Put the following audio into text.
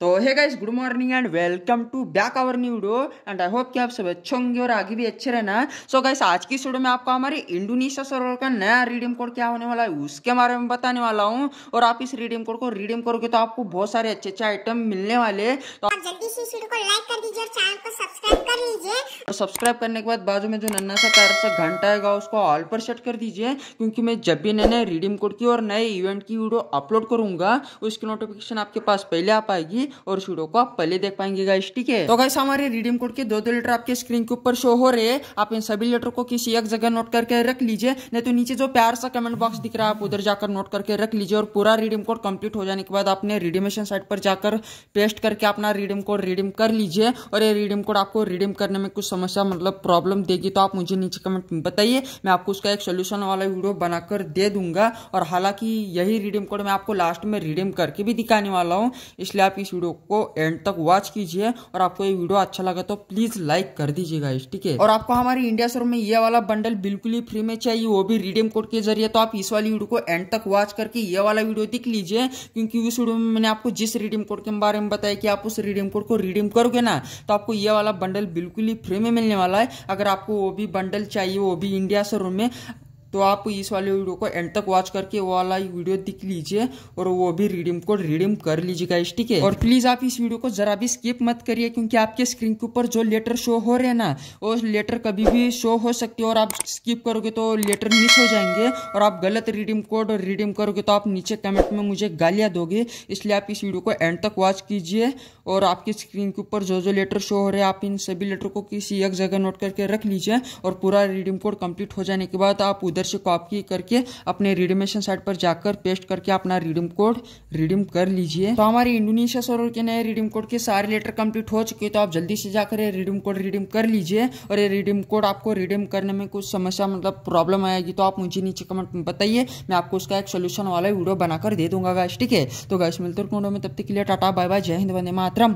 तो है guys good morning and welcome to back our new video and I hope कि आप सब अच्छे होंगे और आगे भी अच्छे रहना। सो so गाइस आज की इस वीडियो में आपको हमारे इंडोनेशिया सर्वर का नया रिडीम कोड क्या होने वाला है उसके बारे में बताने वाला हूँ। और आप इस रिडीम कोड को रिडीम करोगे तो आपको बहुत सारे अच्छे अच्छे आइटम मिलने वाले। तो आप जल्दी से इस वीडियो को लाइक कर दीजिए और चैनल को सब्सक्राइब कर लीजिए। और सब्सक्राइब करने के बाद बाजू में जो नन्ना सा प्यार सा घंटा आएगा उसको ऑल पर सेट कर दीजिए। क्योंकि मैं जब भी नए नए रिडीम कोड की और नए इवेंट की वीडियो अपलोड करूँगा उसकी नोटिफिकेशन आपके पास पहले आ पाएगी। और उस को आप पहले देख पाएँगे गाइस ठीक है तो गाइस हमारे रिडीम कोड के दो दो लीटर आपके स्क्रीन के ऊपर शो हो रहे हैं। आप इन सभी लेटर को किसी एक जगह नोट करके रख लीजिए, नहीं तो नीचे जो प्यार सा कमेंट बॉक्स दिख रहा है, आप उधर जाकर नोट करके रख लीजिए और पूरा रिडीम कोड कंप्लीट हो जाने के बाद आपने रिडीमेशन साइट पर जाकर पेस्ट करके अपना रिडीम कोड रिडीम कर लीजिए और ये रिडीम कोड आपको रिडीम करने में कुछ समस्या मतलब प्रॉब्लम देगी तो आप मुझे नीचे कमेंट में बताइए। मैं आपको उसका एक सोल्यूशन वाला वीडियो बनाकर दे दूँगा। और हालाँकि यही रिडीम कोड मैं आपको लास्ट में रिडीम करके भी दिखाने वाला हूँ, इसलिए आप इस वीडियो को एंड तक वॉच कीजिए और आपको ये वीडियो अच्छा लगा तो प्लीज़ लाइक कर दीजिएगा ठीक है? और आपको हमारी इंडिया स्टोर में ये वाला बंडल बिल्कुल ही फ्री में चाहिए, वो भी रिडीम कोड के ज़रिए तो आप इस वाली वीडियो को एंड तक वॉच करके ये वाला वीडियो देख लीजिए, क्योंकि उस वीडियो में मैंने आपको जिस रिडीम कोड के बारे में बताया कि आप उस रिडीम कोड को रिडीम करोगे ना तो आपको ये वाला बंडल बिल्कुल ही फ्री में मिलने वाला है। अगर आपको वो भी बंडल चाहिए, वो भी इंडिया स्टोर में तो आप इस वाले वीडियो को एंड तक वॉच करके वो वाला वीडियो दिख लीजिए और वो भी रिडीम कोड रिडीम कर लीजिएगा इस ठीक है? और प्लीज़ आप इस वीडियो को जरा भी स्किप मत करिए क्योंकि आपके स्क्रीन के ऊपर जो लेटर शो हो रहे हैं ना, वो लेटर कभी भी शो हो सकती है और आप स्किप करोगे तो लेटर मिस हो जाएँगे और आप गलत रिडीम कोड और रिडीम करोगे तो आप नीचे कमेंट में मुझे गालियाँ दोगे, इसलिए आप इस वीडियो को एंड तक वॉच कीजिए और आपकी स्क्रीन के ऊपर जो जो लेटर शो हो रहे हैं, आप इन सभी लेटर को किसी एक जगह नोट करके रख लीजिए और पूरा रिडीम कोड कंप्लीट हो जाने के बाद आप उधर से कॉपी करके अपने रिडीमेशन साइट पर जाकर पेस्ट करके अपना रिडीम कोड रिडीम कर लीजिए। तो हमारे इंडोनेशिया सर्वर के नए रिडीम कोड के सारे लेटर कंप्लीट हो चुके तो आप जल्दी से जाकर ये रिडीम कोड रिडीम कर लीजिए और ये रिडीम कोड आपको रिडीम करने में कुछ समस्या मतलब प्रॉब्लम आएगी तो आप मुझे नीचे कमेंट में बताइए, मैं आपको उसका एक सोल्यूशन वाला वीडियो बनाकर दे दूँगा गाइस ठीक है? तो गाइस मिलते में, तब तक के लिए टाटा बाय बाय जय हिंद, वंदे मातरम।